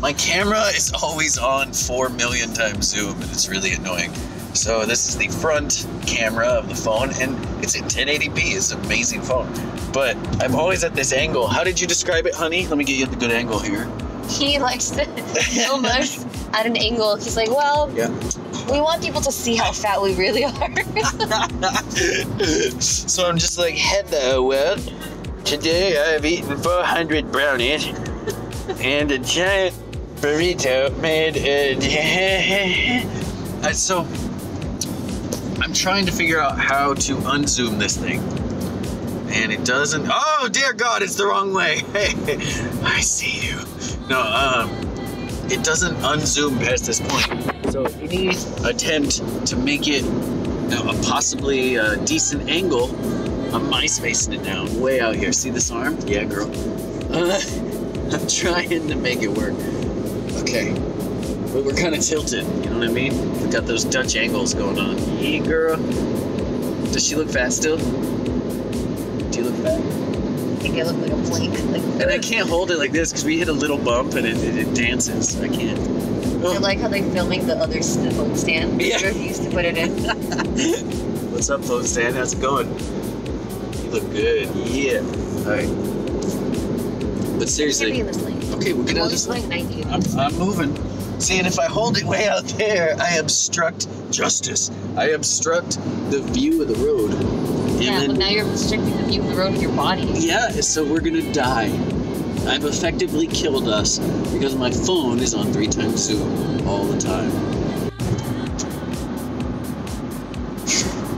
My camera is always on 4 million times zoom, and it's really annoying. So this is the front camera of the phone, and it's in 1080p. It's an amazing phone. But I'm always at this angle. How did you describe it, honey? Let me get you the good angle here. He likes to film us at an angle. He's like, well, Yeah. we want people to see how fat we really are. so I'm just like, hello, well, today I've eaten 400 brownies and a giant burrito made. it. uh, so I'm trying to figure out how to unzoom this thing. And it doesn't. Oh, dear God, it's the wrong way. Hey, I see you. No, um, it doesn't unzoom past this point. So any attempt to make it a possibly a decent angle. I'm spacing it now, way out here. See this arm? Yeah, girl. Uh, I'm trying to make it work. Okay. But we're kind of tilted, you know what I mean? We got those Dutch angles going on. Hey, girl. Does she look fat still? Do you look fat? I think I look like a plank. Like, And I can't hold it like this because we hit a little bump and it, it, it dances. I can't. I like how they're filming the other phone stand. Yeah. They refuse to put it in. What's up, phone stand? How's it going? You look good. Yeah. All right. But seriously, in this lane. okay, we're gonna just. going 90. I'm, I'm moving. See, and if I hold it way out there, I obstruct justice. I obstruct the view of the road. And Yeah, then- but now you're obstructing the view of the road with your body. yeah, so we're gonna die. I've effectively killed us because my phone is on three times zoom all the time.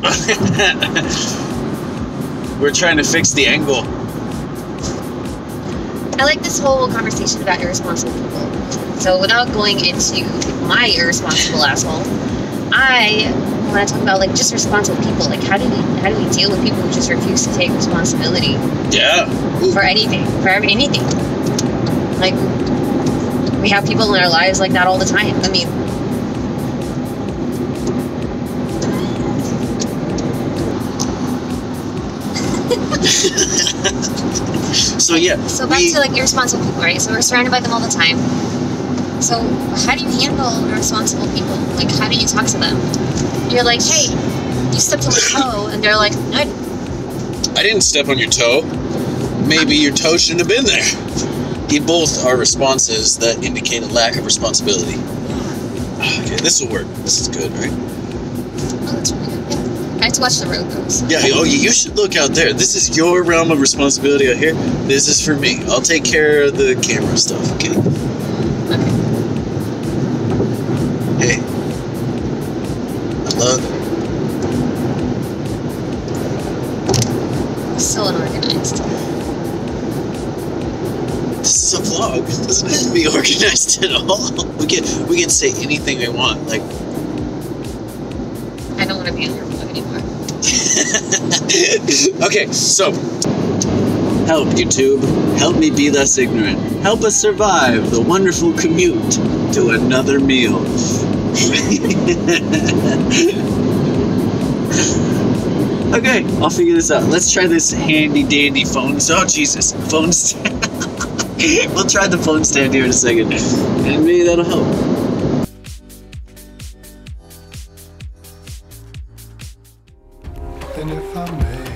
we're trying to fix the angle. I like this whole conversation about irresponsible people. So without going into my irresponsible asshole, I want to talk about like just responsible people. Like how do we how do we deal with people who just refuse to take responsibility Yeah. for anything, for every, anything? Like we have people in our lives like that all the time. I mean, So yeah. so back we- to like irresponsible people, right? So we're surrounded by them all the time. So how do you handle irresponsible people? Like how do you talk to them? You're like, hey, you stepped on my toe, and they're like, I I didn't step on your toe. Maybe your toe shouldn't have been there. They both are responses that indicate a lack of responsibility. Ah, okay, this will work. This is good, right? Oh, that's really good. Yeah. I have to watch the road though. Yeah, oh, you should look out there. This is your realm of responsibility out here. This is for me. I'll take care of the camera stuff, okay? Okay. Hey. I love So unorganized. This is a vlog. It doesn't have to be organized at all. We can we can say anything we want. Like I don't want to be on your vlog anymore. okay, so help YouTube. Help me be less ignorant. Help us survive the wonderful commute to another meal. okay, I'll figure this out. Let's try this handy dandy phone. Oh Jesus, phone stand. we'll try the phone stand here in a second, and maybe that'll help. And if I may